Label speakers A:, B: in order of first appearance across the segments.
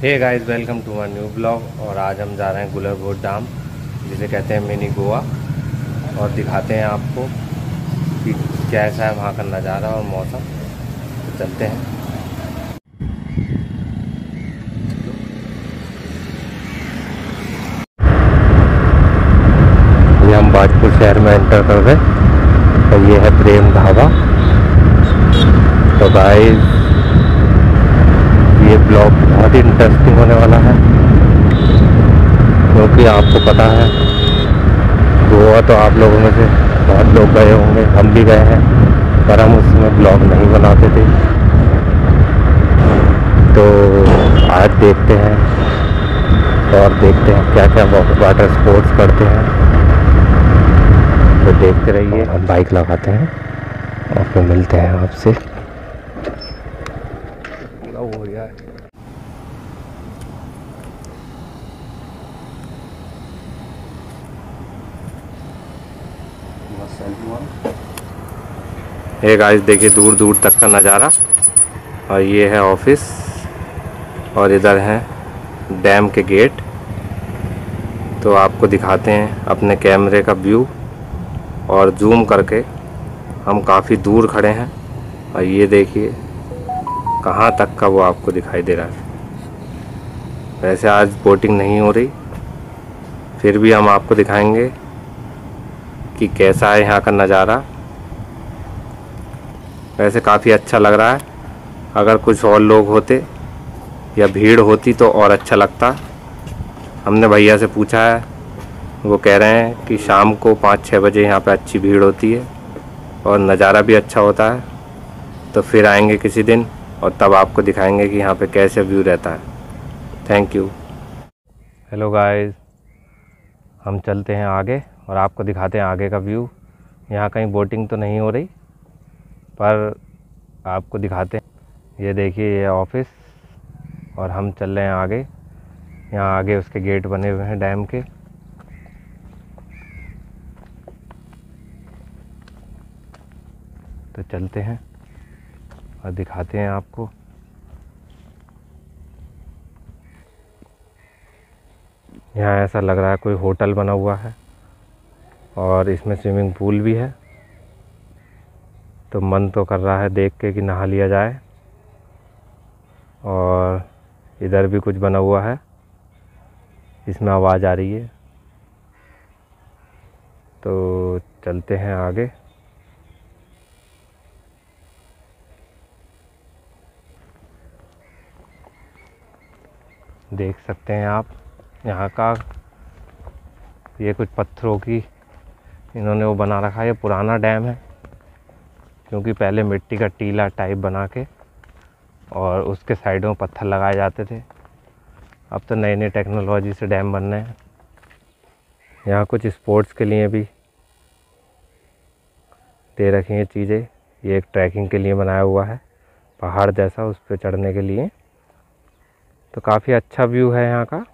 A: Hey guys welcome to my new blog और आज हम जा रहे हैं गुलरबोट डैम जिसे कहते हैं मिनी गोवा और दिखाते हैं आपको कि कैसा है वहाँ का नज़ारा और मौसम। तो चलते हैं। ये हम बाजपुर शहर में एंटर कर गए और ये है प्रेम ढाबा। तो गाइस ये ब्लॉग बहुत ही इंटरेस्टिंग होने वाला है। क्योंकि आपको पता है, गोवा तो आप लोगों में से बहुत लोग गए होंगे, हम भी गए हैं, पर हम उसमें ब्लॉग नहीं बनाते थे। तो आज देखते हैं, और देखते हैं क्या क्या वाटर स्पोर्ट्स करते हैं। तो देखते रहिए। हम बाइक लगाते हैं, और फिर मिलते हैं आपसे हो गया है ये गाइस देखिए दूर दूर तक का नज़ारा। और ये है ऑफ़िस, और इधर है डैम के गेट। तो आपको दिखाते हैं अपने कैमरे का व्यू, और जूम करके हम काफ़ी दूर खड़े हैं। और ये देखिए कहाँ तक का वो आपको दिखाई दे रहा है। वैसे आज बोटिंग नहीं हो रही, फिर भी हम आपको दिखाएँगे कि कैसा है यहाँ का नज़ारा। वैसे काफ़ी अच्छा लग रहा है। अगर कुछ और लोग होते या भीड़ होती तो और अच्छा लगता। हमने भैया से पूछा है। वो कह रहे हैं कि शाम को पाँच छः बजे यहाँ पे अच्छी भीड़ होती है और नज़ारा भी अच्छा होता है। तो फिर आएँगे किसी दिन और तब आपको दिखाएँगे कि यहाँ पे कैसे व्यू रहता है। थैंक यू हेलो गाइस हम चलते हैं आगे और आपको दिखाते हैं आगे का व्यू। यहाँ कहीं बोटिंग तो नहीं हो रही? पर आपको दिखाते हैं। ये देखिए, ये ऑफ़िस और हम चल रहे हैं आगे। यहाँ आगे उसके गेट बने हुए हैं डैम के। तो चलते हैं और दिखाते हैं आपको। यहाँ ऐसा लग रहा है कोई होटल बना हुआ है और इसमें स्विमिंग पूल भी है। तो मन तो कर रहा है देख के कि नहा लिया जाए। और इधर भी कुछ बना हुआ है। इसमें आवाज़ आ रही है। तो चलते हैं आगे। देख सकते हैं आप, यहाँ का ये कुछ पत्थरों की इन्होंने वो बना रखा है। ये पुराना डैम है। क्योंकि पहले मिट्टी का टीला टाइप बना के और उसके साइडों में पत्थर लगाए जाते थे। अब तो नई नई टेक्नोलॉजी से डैम बन रहे हैं। यहाँ कुछ स्पोर्ट्स के लिए भी दे रखी हैं चीज़ें। ये एक ट्रैकिंग के लिए बनाया हुआ है, पहाड़ जैसा उस पर चढ़ने के लिए। तो काफ़ी अच्छा व्यू है यहाँ का।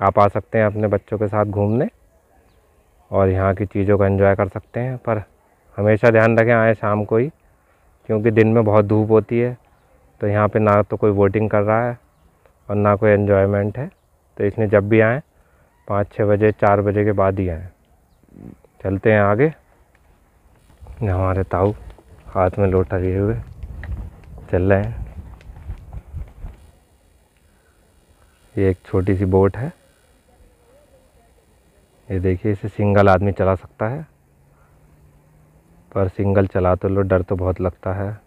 A: आप आ सकते हैं अपने बच्चों के साथ घूमने और यहाँ की चीज़ों को एंजॉय कर सकते हैं। पर हमेशा ध्यान रखें आए शाम को ही, क्योंकि दिन में बहुत धूप होती है तो यहाँ पे ना तो कोई बोटिंग कर रहा है और ना कोई एन्जॉयमेंट है। तो इसलिए जब भी आएँ, पाँच छः बजे, चार बजे के बाद ही आएँ। चलते हैं आगे। हमारे ताऊ हाथ में लोटा लिए हुए चल रहे हैं। ये एक छोटी सी बोट है। ये देखिए, इसे सिंगल आदमी चला सकता है। पर सिंगल चला तो लो, डर तो बहुत लगता है।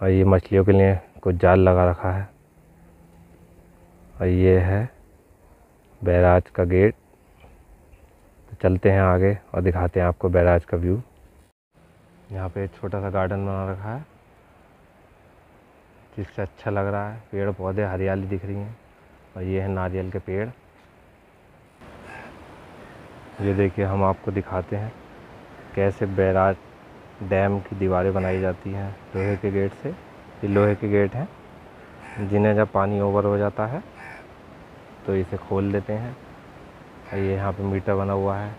A: और ये मछलियों के लिए कुछ जाल लगा रखा है। और ये है बैराज का गेट। तो चलते हैं आगे और दिखाते हैं आपको बैराज का व्यू। यहाँ पे एक छोटा सा गार्डन बना रखा है, जिससे अच्छा लग रहा है। पेड़ पौधे हरियाली दिख रही हैं और ये है नारियल के पेड़। ये देखिए, हम आपको दिखाते हैं। कैसे बैराज डैम की दीवारें बनाई जाती हैं लोहे के गेट से? ये लोहे के गेट हैं, जिन्हें जब पानी ओवर हो जाता है तो इसे खोल देते हैं। ये यहाँ पे मीटर बना हुआ है।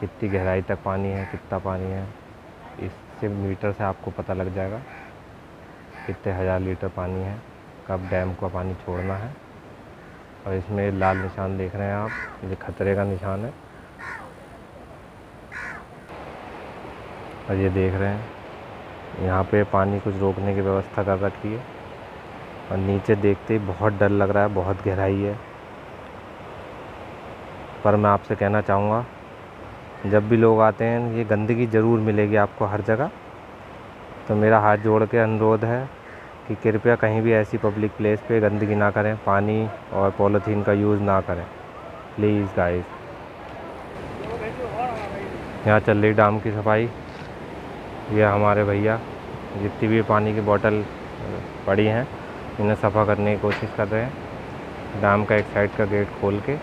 A: कितनी गहराई तक पानी है, कितना पानी है, इससे मीटर से आपको पता लग जाएगा कितने हज़ार लीटर पानी है, कब डैम का पानी छोड़ना है। और इसमें लाल निशान देख रहे हैं आप। ये खतरे का निशान है। और ये देख रहे हैं। यहाँ पे पानी कुछ रोकने की व्यवस्था कर रखी है। और नीचे देखते ही बहुत डर लग रहा है, बहुत गहराई है। पर मैं आपसे कहना चाहूँगा, जब भी लोग आते हैं, ये गंदगी ज़रूर मिलेगी आपको हर जगह। तो मेरा हाथ जोड़ के अनुरोध है कि कृपया कहीं भी ऐसी पब्लिक प्लेस पे गंदगी ना करें, पानी और पॉलीथीन का यूज़ ना करें। Please guys. यहाँ चल रही डाम की सफ़ाई। ये हमारे भैया जितनी भी पानी की बोतल पड़ी हैं इन्हें सफ़ा करने की कोशिश कर रहे हैं। डाम का एक साइड का गेट खोल के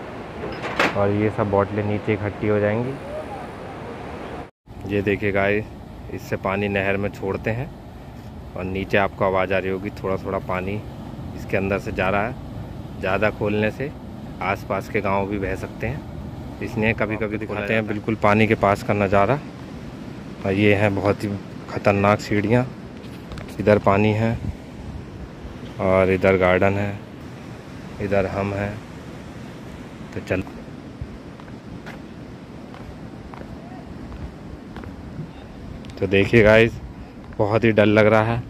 A: और ये सब बोतलें नीचे इकट्ठी हो जाएँगी। ये देखिए गाइस इससे पानी नहर में छोड़ते हैं और नीचे आपको आवाज़ आ रही होगी थोड़ा थोड़ा पानी इसके अंदर से जा रहा है। ज़्यादा खोलने से आसपास के गाँव भी बह सकते हैं। इसलिए कभी कभी दिखाते हैं। बिल्कुल पानी के पास का नज़ारा। और ये है बहुत ही ख़तरनाक सीढ़ियाँ। इधर पानी है और इधर गार्डन है, इधर हम हैं। तो चल। तो देखिए गाइस बहुत ही डर लग रहा है।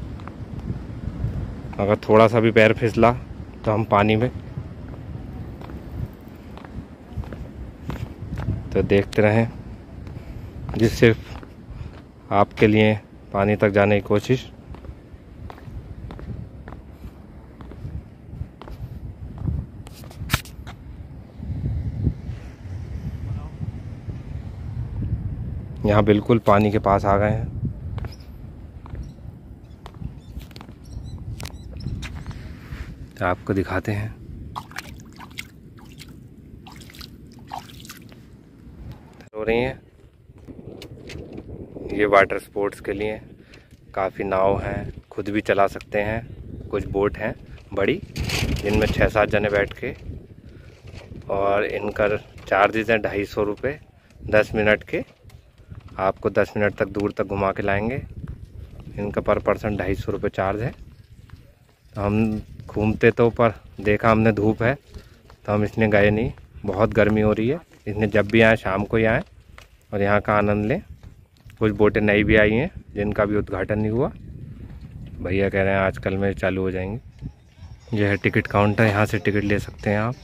A: अगर थोड़ा सा भी पैर फिसला तो हम पानी में। तो देखते रहें। जिस सिर्फ़ आपके लिए पानी तक जाने की कोशिश। यहाँ बिल्कुल पानी के पास आ गए हैं। आपको दिखाते हैं। हो रही हैं। ये वाटर स्पोर्ट्स के लिए काफ़ी नाव हैं, खुद भी चला सकते हैं, कुछ बोट हैं, बड़ी जिनमें छः सात जने बैठ के और इनका चार्जेज हैं ढाई सौ रुपये दस मिनट के, आपको 10 मिनट तक दूर तक घुमा के लाएँगे। इनका पर पर्सन ढाई सौ रुपये चार्ज है। तो हम घूमते तो पर देखा हमने धूप है तो हम इसने गए नहीं। बहुत गर्मी हो रही है इसने जब भी आए, शाम को ही आएँ और यहाँ का आनंद लें। कुछ बोटें नई भी आई हैं, जिनका भी उद्घाटन नहीं हुआ। भैया कह रहे हैं, आजकल में चालू हो जाएँगे। यह है, टिकट काउंटर, यहाँ से टिकट ले सकते हैं आप।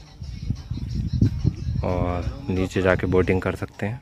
A: और नीचे जाके बोटिंग कर सकते हैं।